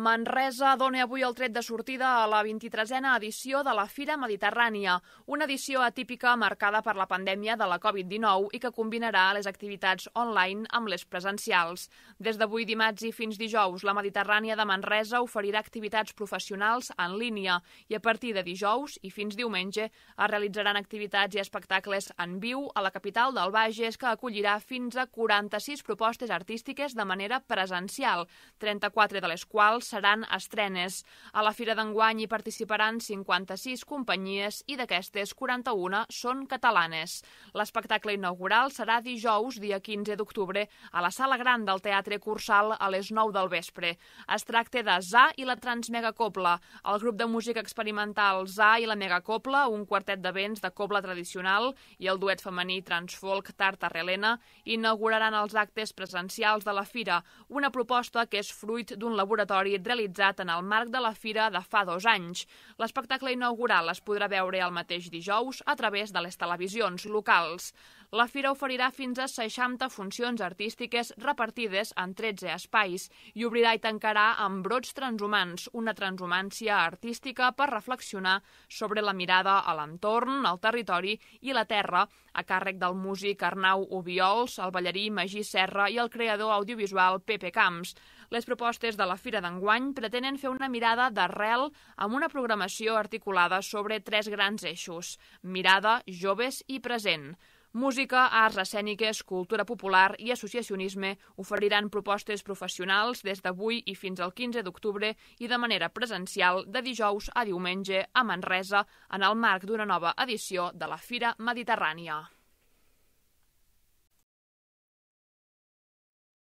Manresa dona avui el tret de sortida a la 23a edició de la Fira Mediterrània, una edició atípica marcada per la pandèmia de la Covid-19 i que combinarà les activitats online amb les presencials. Des d'avui dimarts i fins dijous, la Mediterrània de Manresa oferirà activitats professionals en línia i a partir de dijous i fins diumenge es realitzaran activitats i espectacles en viu a la capital del Bages que acollirà fins a 46 propostes artístiques de manera presencial, 34 de les quals seran estrenes. A la Fira d'enguany hi participaran 56 companyies i d'aquestes 41 són catalanes. L'espectacle inaugural serà dijous, dia 15 d'octubre, a la Sala Gran del Teatre Cursal a les 9 del vespre. Es tracta de ZA i la Transmegacopla, el grup de música experimental ZA i la Megacopla, un quartet de vents de cobla tradicional i el duet femení Transfolk Tarta Relena inauguraran els actes presencials de la Fira, una proposta que és fruit d'un laboratori conservatori realitzat en el marc de la fira de fa dos anys. L'espectacle inaugural es podrà veure el mateix dijous a través de les televisions locals. La fira oferirà fins a 60 funcions artístiques repartides en 13 espais i obrirà i tancarà amb brots transhumants, una transhumància artística per reflexionar sobre la mirada a l'entorn, al territori i la terra, a càrrec del músic Arnau Ubiols, el ballarí Magí Serra i el creador audiovisual Pepe Camps. Les propostes de la Fira d'enguany pretenen fer una mirada d'arrel amb una programació articulada sobre tres grans eixos, mirada, joves i present. Música, arts escèniques, cultura popular i associacionisme oferiran propostes professionals des d'avui i fins al 15 d'octubre i de manera presencial de dijous a diumenge a Manresa en el marc d'una nova edició de la Fira Mediterrània.